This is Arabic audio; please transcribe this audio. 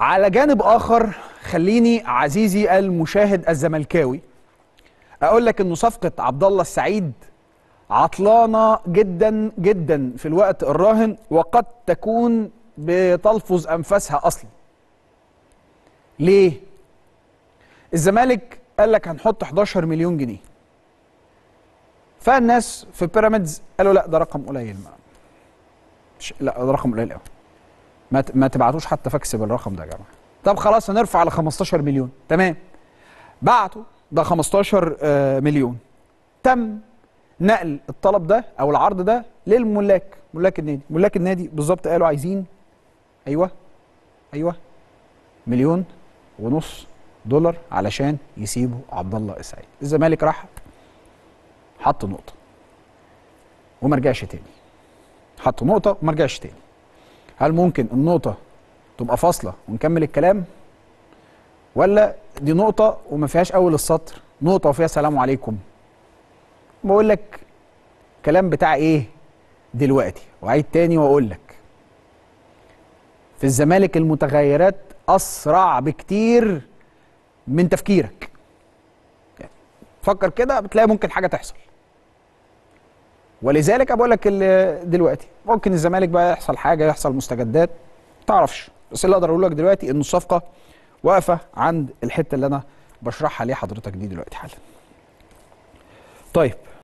على جانب آخر خليني عزيزي المشاهد الزملكاوي أقول لك إنه صفقة عبد الله السعيد عطلانة جدا جدا في الوقت الراهن وقد تكون بتلفظ أنفاسها أصلا. ليه؟ الزمالك قال لك هنحط 11 مليون جنيه. فالناس في بيراميدز قالوا لا ده رقم قليل ما لا ده رقم قليل قوي. ما ما تبعتوش حتى فاكس بالرقم ده يا جماعة. طب خلاص هنرفع ل 15 مليون. تمام. بعتوا ده 15 آه، مليون. تم نقل الطلب ده أو العرض ده للملاك ملاك النادي. ملاك النادي بالظبط قالوا عايزين أيوه أيوه مليون ونص دولار علشان يسيبوا عبد الله السعيد الزمالك راح حط نقطة وما رجعش تاني. حط نقطة وما رجعش تاني. هل ممكن النقطة تبقى فاصلة ونكمل الكلام؟ ولا دي نقطة وما فيهاش أول السطر نقطة وفيها سلام عليكم. بقول لك كلام بتاع إيه دلوقتي؟ وعيد تاني وأقول لك. في الزمالك المتغيرات أسرع بكتير من تفكيرك. يعني فكر كده بتلاقي ممكن حاجة تحصل. ولذلك بقول لك دلوقتي ممكن الزمالك بقى يحصل حاجة يحصل مستجدات تعرفش. بس اللي أقدر أقول لك دلوقتي إن الصفقة واقفة عند الحتة اللي أنا بشرحها لحضرتك دي دلوقتي حالا. طيب.